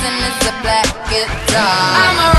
dancing is a black guitar. I'm a.